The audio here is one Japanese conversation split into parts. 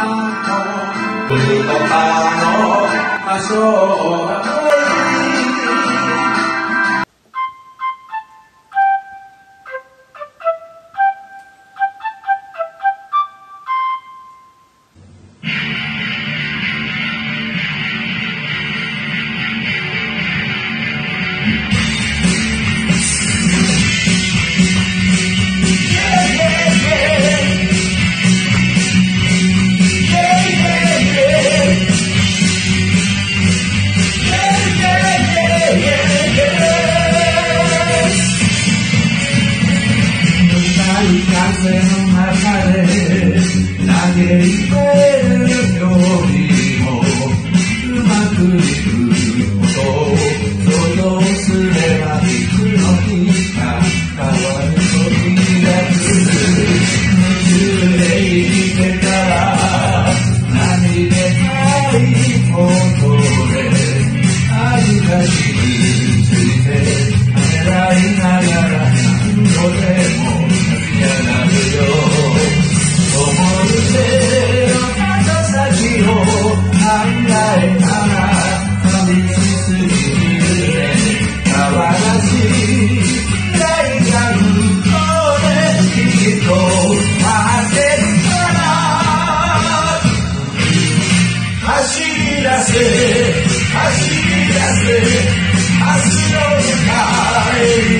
Santo, Cristo Pano, Pasó, Pasó. en una pared, nadie 走り出せ走り出せ明日うかえる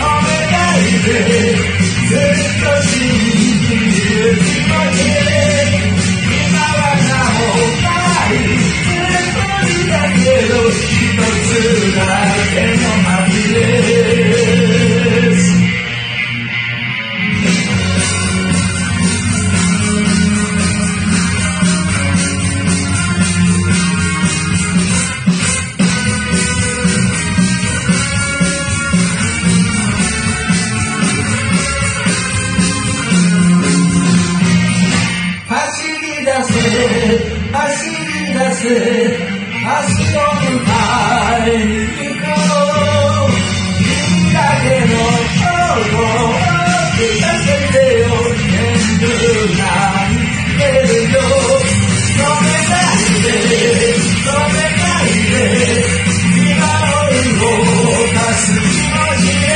Come and get it. Take the せ足迎えに行こう君だけの心を聞かせてよ全部なんてるよ止めないで止めないで今を動かす気持ちで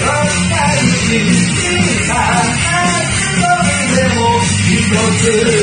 どんなに小さな瞳でも一つ